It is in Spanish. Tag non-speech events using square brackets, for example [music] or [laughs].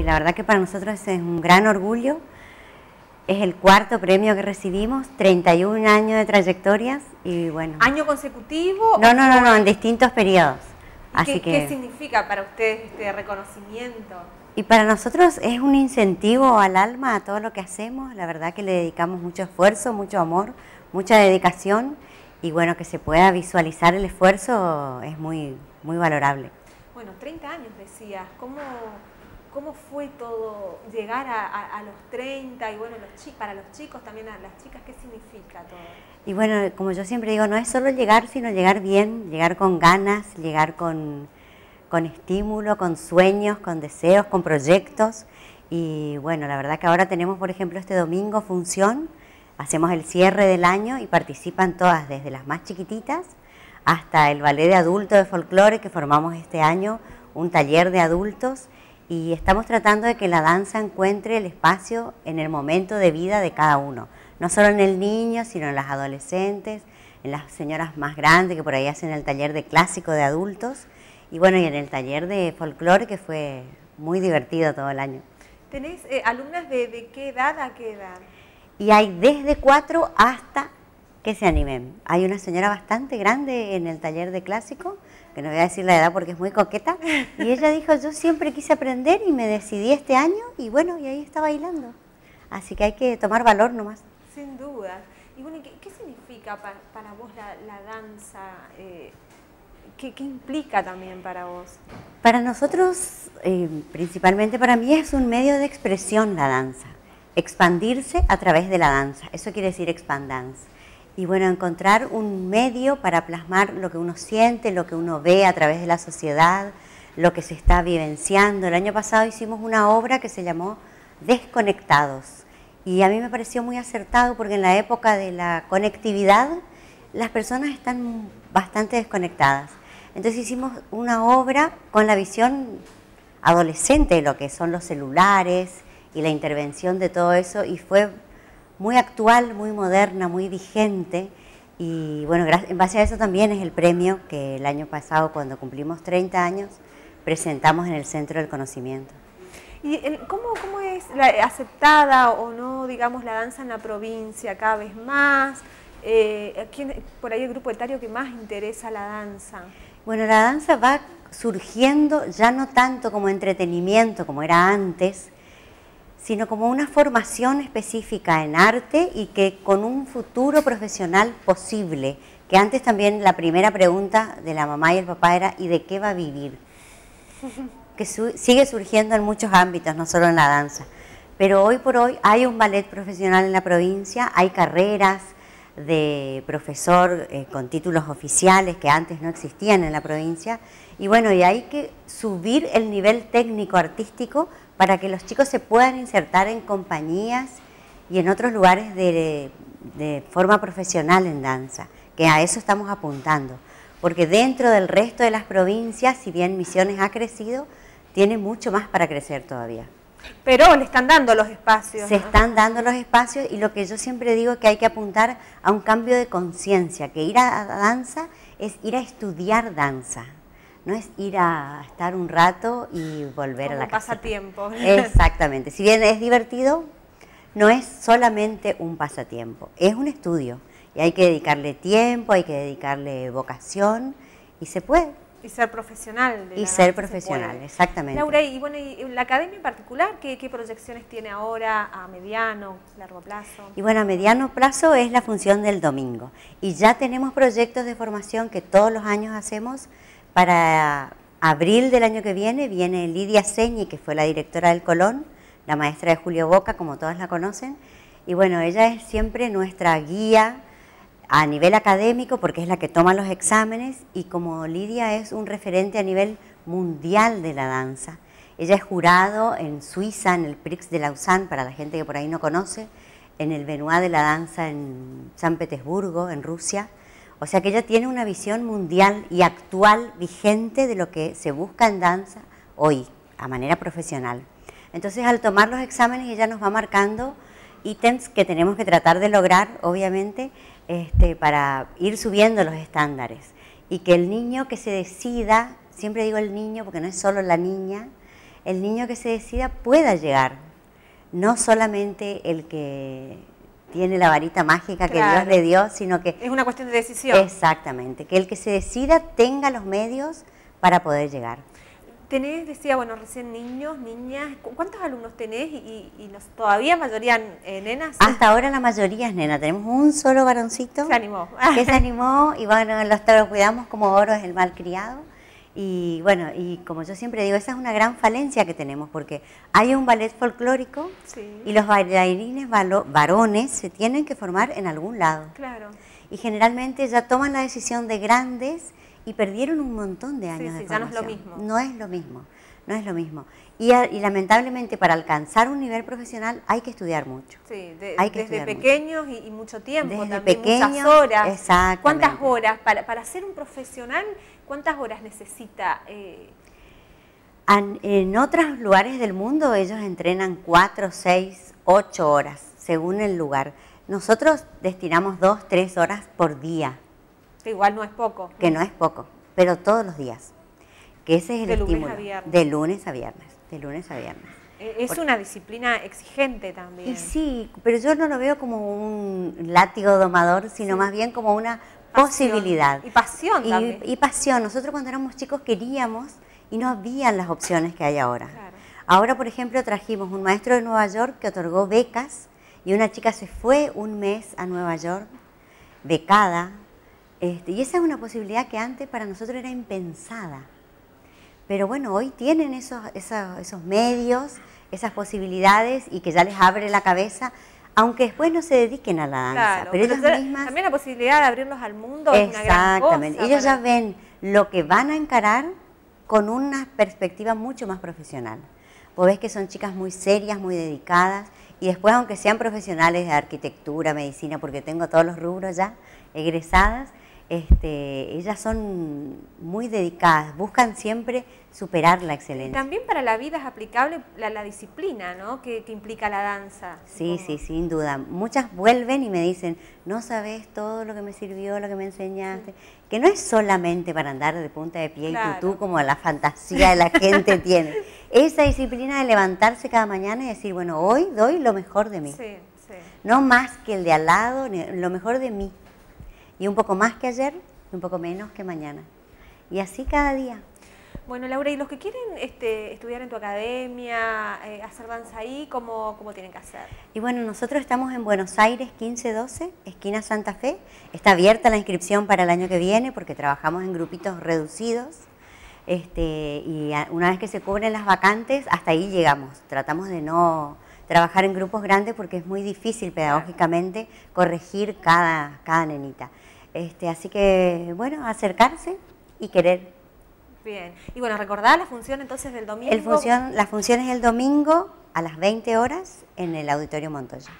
Sí, la verdad que para nosotros es un gran orgullo. Es el cuarto premio que recibimos, 31 años de trayectorias y bueno. ¿Año consecutivo? No, no, no, no, en distintos periodos. Así ¿Qué, que, ¿Qué significa para ustedes este reconocimiento? Y para nosotros es un incentivo al alma a todo lo que hacemos. La verdad que le dedicamos mucho esfuerzo, mucho amor, mucha dedicación y bueno, que se pueda visualizar el esfuerzo es muy, muy valorable. Bueno, 30 años decías, ¿cómo, cómo fue todo llegar a, los 30 y bueno, los para los chicos también, a las chicas, qué significa todo? Y bueno, como yo siempre digo, no es solo llegar, sino llegar bien, llegar con ganas, llegar con, con estímulo, con sueños, con deseos, con proyectos. Y bueno, la verdad que ahora tenemos, por ejemplo, este domingo función, hacemos el cierre del año y participan todas, desde las más chiquititas hasta el ballet de adultos de folclore que formamos este año, un taller de adultos y estamos tratando de que la danza encuentre el espacio en el momento de vida de cada uno, no solo en el niño, sino en las adolescentes, en las señoras más grandes que por ahí hacen el taller de clásico de adultos y bueno, y en el taller de folclore que fue muy divertido todo el año. ¿Tenés eh, alumnas de, de qué edad a qué edad? Y hay desde cuatro hasta que se animen. Hay una señora bastante grande en el taller de clásico, que no voy a decir la edad porque es muy coqueta, y ella [laughs] dijo, yo siempre quise aprender y me decidí este año y bueno, y ahí está bailando. Así que hay que tomar valor nomás. Sin duda. Y bueno, ¿qué, significa para, vos la, danza? Eh, ¿qué, implica también para vos? Para nosotros, eh, principalmente para mí, es un medio de expresión la danza. Expandirse a través de la danza. Eso quiere decir expandance y bueno, encontrar un medio para plasmar lo que uno siente, lo que uno ve a través de la sociedad, lo que se está vivenciando. El año pasado hicimos una obra que se llamó Desconectados y a mí me pareció muy acertado porque en la época de la conectividad las personas están bastante desconectadas. Entonces hicimos una obra con la visión adolescente de lo que son los celulares y la intervención de todo eso y fue muy actual, muy moderna, muy vigente. Y bueno, en base a eso también es el premio que el año pasado, cuando cumplimos 30 años, presentamos en el Centro del Conocimiento. ¿Y cómo, cómo es aceptada o no, digamos, la danza en la provincia cada vez más? Eh, ¿quién, por ahí el grupo etario que más interesa la danza? Bueno, la danza va surgiendo ya no tanto como entretenimiento como era antes, sino como una formación específica en arte y que con un futuro profesional posible, que antes también la primera pregunta de la mamá y el papá era ¿y de qué va a vivir? [laughs] que sigue surgiendo en muchos ámbitos, no solo en la danza. Pero hoy por hoy hay un ballet profesional en la provincia, hay carreras de profesor eh, con títulos oficiales que antes no existían en la provincia, y bueno, y hay que subir el nivel técnico artístico para que los chicos se puedan insertar en compañías y en otros lugares de, forma profesional en danza, que a eso estamos apuntando. Porque dentro del resto de las provincias, si bien Misiones ha crecido, tiene mucho más para crecer todavía. Pero le están dando los espacios. Se están dando los espacios y lo que yo siempre digo es que hay que apuntar a un cambio de conciencia, que ir a danza es ir a estudiar danza, no es ir a estar un rato y volver a la casa. pasatiempo. [laughs] Exactamente. Si bien es divertido, no es solamente un pasatiempo, es un estudio. Y hay que dedicarle tiempo, hay que dedicarle vocación y se puede. Y ser profesional. y ser profesional, exactamente. Laura, y bueno, y la academia en particular, ¿qué, ¿qué, proyecciones tiene ahora a mediano, largo plazo? Y bueno, a mediano plazo es la función del domingo. Y ya tenemos proyectos de formación que todos los años hacemos para abril del año que viene viene Lidia Señi, que fue la directora del Colón, la maestra de Julio Boca, como todas la conocen. Y bueno, ella es siempre nuestra guía a nivel académico porque es la que toma los exámenes y como Lidia es un referente a nivel mundial de la danza. Ella es jurado en Suiza, en el Prix de Lausanne, para la gente que por ahí no conoce, en el Benoit de la danza en San Petersburgo, en Rusia. O sea que ella tiene una visión mundial y actual, vigente de lo que se busca en danza hoy, a manera profesional. Entonces al tomar los exámenes ella nos va marcando ítems que tenemos que tratar de lograr, obviamente, este, para ir subiendo los estándares. Y que el niño que se decida, siempre digo el niño porque no es solo la niña, el niño que se decida pueda llegar, no solamente el que tiene la varita mágica que Dios le dio, sino que... Es una cuestión de decisión. Exactamente, que el que se decida tenga los medios para poder llegar. Tenés, decía, bueno, recién niños, niñas, ¿cuántos alumnos tenés y, y todavía mayoría eh, nenas? Hasta ahora la mayoría es nena, tenemos un solo varoncito. Se animó. Que se animó y bueno, los, lo cuidamos como oro, es el mal criado. Y bueno, y como yo siempre digo, esa es una gran falencia que tenemos, porque hay un ballet folclórico y los bailarines varones se tienen que formar en algún lado. Claro. Y generalmente ya toman la decisión de grandes y perdieron un montón de años de formación. Ya no es lo mismo. No es lo mismo, no es lo mismo. Y, lamentablemente para alcanzar un nivel profesional hay que estudiar mucho. Sí, desde pequeños y, mucho tiempo desde también, pequeños, muchas horas. Exactamente. ¿Cuántas horas? Para, para ser un profesional, ¿cuántas horas necesita? Eh? En otros lugares del mundo ellos entrenan cuatro, seis, ocho horas, según el lugar. Nosotros destinamos dos, tres horas por día que igual no es poco. Que no es poco, pero todos los días. Que ese es el de estímulo. Lunes a viernes. De lunes a viernes. De lunes a viernes. Eh, es una disciplina exigente también. Y sí, pero yo no lo veo como un látigo domador, sino más bien como una posibilidad. Y pasión también. Y pasión. Nosotros cuando éramos chicos queríamos y no habían las opciones que hay ahora. Ahora, por ejemplo, trajimos un maestro de Nueva York que otorgó becas y una chica se fue un mes a Nueva York, becada, este, y esa es una posibilidad que antes para nosotros era impensada. Pero bueno, hoy tienen esos, esos, medios, esas posibilidades y que ya les abre la cabeza, aunque después no se dediquen a la danza. pero, ellos mismas... También la posibilidad de abrirlos al mundo es una gran cosa. Ellos ya ven lo que van a encarar con una perspectiva mucho más profesional. Vos ves que son chicas muy serias, muy dedicadas, y después aunque sean profesionales de arquitectura, medicina, porque tengo todos los rubros ya egresadas, este, ellas son muy dedicadas, buscan siempre superar la excelencia. También para la vida es aplicable la, disciplina, ¿no? Que, implica la danza. Sí, sí, sin duda. Muchas vuelven y me dicen, no sabes todo lo que me sirvió, lo que me enseñaste. Que no es solamente para andar de punta de pie y tutú como la fantasía de la gente [laughs] tiene. Esa disciplina de levantarse cada mañana y decir, bueno, hoy doy lo mejor de mí. Sí, sí. No más que el de al lado, lo mejor de mí y un poco más que ayer y un poco menos que mañana. Y así cada día. Bueno, Laura, ¿y los que quieren este, estudiar en tu academia, eh, hacer danza ahí, ¿cómo, ¿cómo, tienen que hacer? Y bueno, nosotros estamos en Buenos Aires 1512, esquina Santa Fe. Está abierta la inscripción para el año que viene porque trabajamos en grupitos reducidos. Este, y una vez que se cubren las vacantes, hasta ahí llegamos. Tratamos de no trabajar en grupos grandes porque es muy difícil pedagógicamente corregir cada, cada nenita. Este, así que, bueno, acercarse y querer. Bien. Y bueno, recordar la función entonces del domingo. El función, la función es el domingo a las 20 horas en el Auditorio Montoya.